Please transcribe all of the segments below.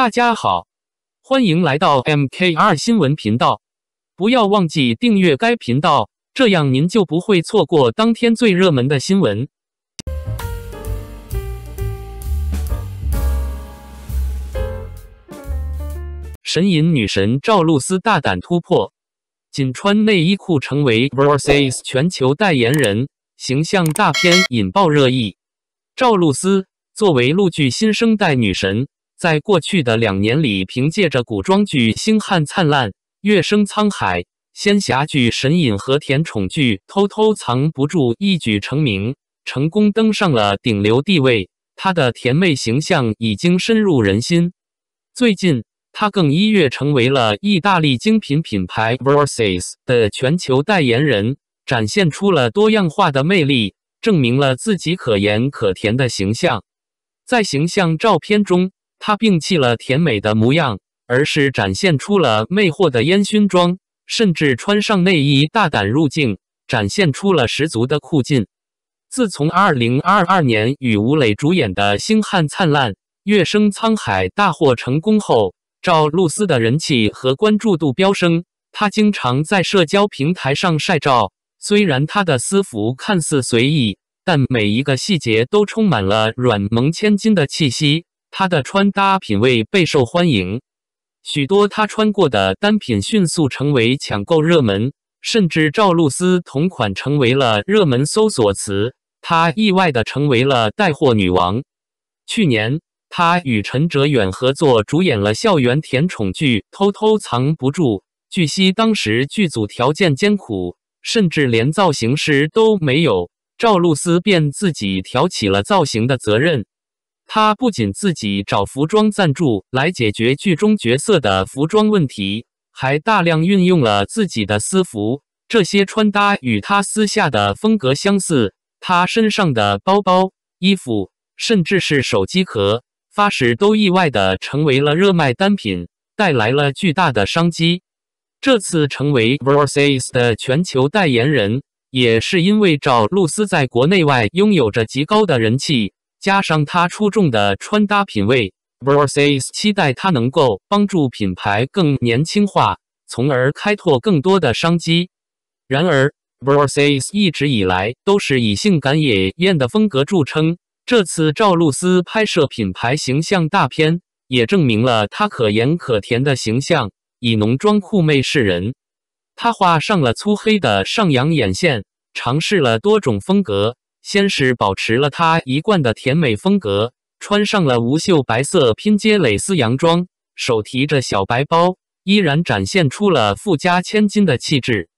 大家好，欢迎来到 MKR 新闻频道。不要忘记订阅该频道，这样您就不会错过当天最热门的新闻。神隐女神赵露思大胆突破，仅穿内衣裤成为 Versace 全球代言人，形象大片引爆热议。赵露思作为陆剧新生代女神，在过去的两年里，凭借着古装剧《星汉灿烂》《月升沧海》、仙侠剧《神隐》和甜宠剧《偷偷藏不住》一举成名，成功登上了顶流地位。她的甜妹形象已经深入人心。最近，她更一跃成为了意大利精品品牌 Versace 的全球代言人，展现出了多样化的魅力，证明了自己可盐可甜的形象。在形象照片中，她摒弃了甜美的模样，而是展现出了魅惑的烟熏妆，甚至穿上内衣大胆入镜，展现出了十足的酷劲。自从2022年与吴磊主演的《星汉灿烂》《月升沧海》大获成功后，赵露思的人气和关注度飙升，她经常在社交平台上晒照。虽然她的私服看似随意，但每一个细节都充满了软萌千金的气息。她的穿搭品味备受欢迎，许多她穿过的单品迅速成为抢购热门，甚至赵露思同款成为了热门搜索词。她意外的成为了带货女王。去年。他与陈哲远合作主演了校园甜宠剧《偷偷藏不住》。据悉，当时剧组条件艰苦，甚至连造型师都没有，赵露思便自己挑起了造型的责任。她不仅自己找服装赞助来解决剧中角色的服装问题，还大量运用了自己的私服。这些穿搭与她私下的风格相似。他身上的包包、衣服，甚至是手机壳。发饰都意外的成为了热卖单品，带来了巨大的商机。这次成为 Versace 的全球代言人，也是因为赵露思在国内外拥有着极高的人气，加上她出众的穿搭品味，Versace 期待她能够帮助品牌更年轻化，从而开拓更多的商机。然而，Versace 一直以来都是以性感野艳的风格著称。这次赵露思拍摄品牌形象大片，也证明了她可盐可甜的形象，以浓妆酷魅示人。她画上了粗黑的上扬眼线，尝试了多种风格。先是保持了她一贯的甜美风格，穿上了无袖白色拼接蕾丝洋装，手提着小白包，依然展现出了富家千金的气质。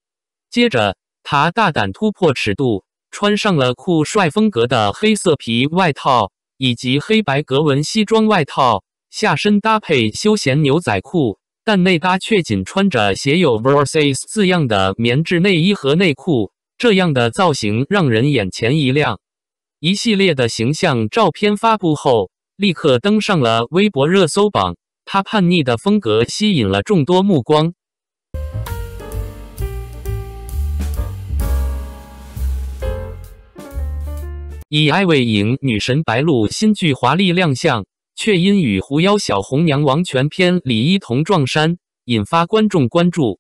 接着，她大胆突破尺度。穿上了酷帅风格的黑色皮外套，以及黑白格纹西装外套，下身搭配休闲牛仔裤，但内搭却仅穿着写有 Versace 字样的棉质内衣和内裤。这样的造型让人眼前一亮。一系列的形象照片发布后，立刻登上了微博热搜榜。他叛逆的风格吸引了众多目光。以爱为营，女神白鹿新剧华丽亮相，却因与《狐妖小红娘》王全篇李一桐撞衫，引发观众关注。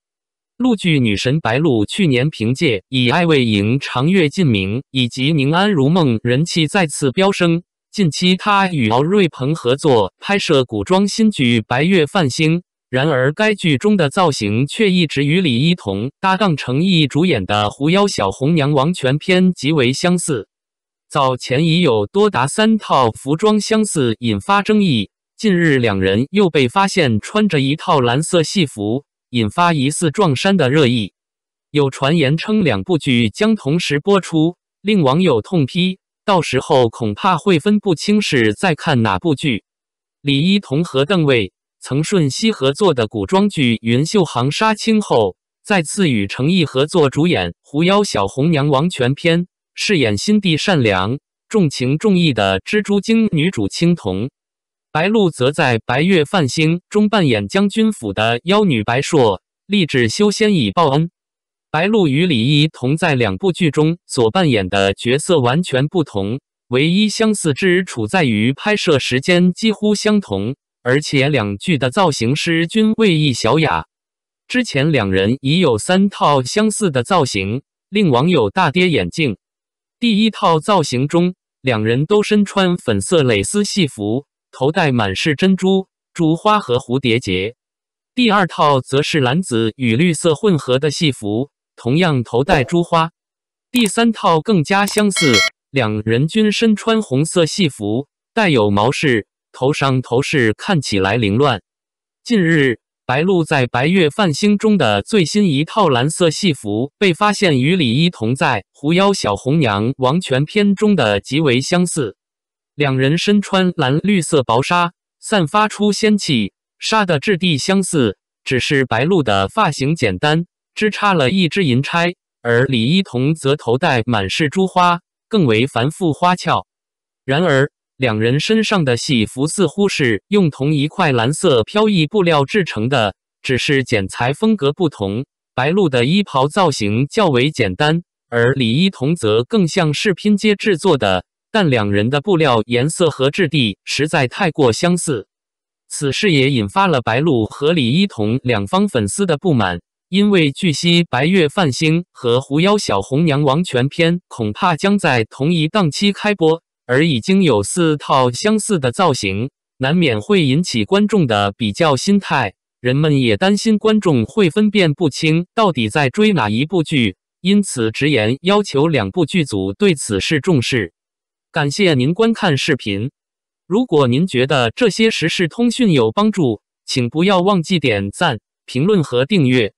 陆剧女神白鹿去年凭借《以爱为营》长月烬明以及《宁安如梦》人气再次飙升。近期她与敖瑞鹏合作拍摄古装新剧《白月梵星》，然而该剧中的造型却一直与李一桐搭档程毅主演的《狐妖小红娘》王权篇极为相似。早前已有多达三套服装相似，引发争议。近日，两人又被发现穿着一套蓝色戏服，引发疑似撞衫的热议。有传言称两部剧将同时播出，令网友痛批：到时候恐怕会分不清是在看哪部剧。李一桐和邓为曾顺熙合作的古装剧《云秀行杀青》后，再次与程毅合作主演《狐妖小红娘》王全篇。饰演心地善良、重情重义的蜘蛛精女主青铜，白鹿则在《白月梵星》中扮演将军府的妖女白硕，立志修仙以报恩。白鹿与李一桐在两部剧中所扮演的角色完全不同，唯一相似之处在于拍摄时间几乎相同。而且两剧的造型师均未异小雅。之前两人已有三套相似的造型，令网友大跌眼镜。第一套造型中，两人都身穿粉色蕾丝戏服，头戴满是珍珠、珠花和蝴蝶结；第二套则是蓝紫与绿色混合的戏服，同样头戴珠花；第三套更加相似，两人均身穿红色戏服，带有毛饰，头上头饰看起来凌乱。近日。白鹿在《白月梵星》中的最新一套蓝色戏服被发现与李一桐在《狐妖小红娘王权篇》中的极为相似，两人身穿蓝绿色薄纱，散发出仙气。纱的质地相似，只是白鹿的发型简单，只插了一支银钗，而李一桐则头戴满是珠花，更为繁复花俏。然而，两人身上的戏服似乎是用同一块蓝色飘逸布料制成的，只是剪裁风格不同。白鹿的衣袍造型较为简单，而李一桐则更像是拼接制作的。但两人的布料颜色和质地实在太过相似，此事也引发了白鹿和李一桐两方粉丝的不满。因为据悉，《白月梵星》和《狐妖小红娘王权篇》恐怕将在同一档期开播。而已经有四套相似的造型，难免会引起观众的比较心态。人们也担心观众会分辨不清到底在追哪一部剧，因此直言要求两部剧组对此事重视。感谢您观看视频。如果您觉得这些时事通讯有帮助，请不要忘记点赞、评论和订阅。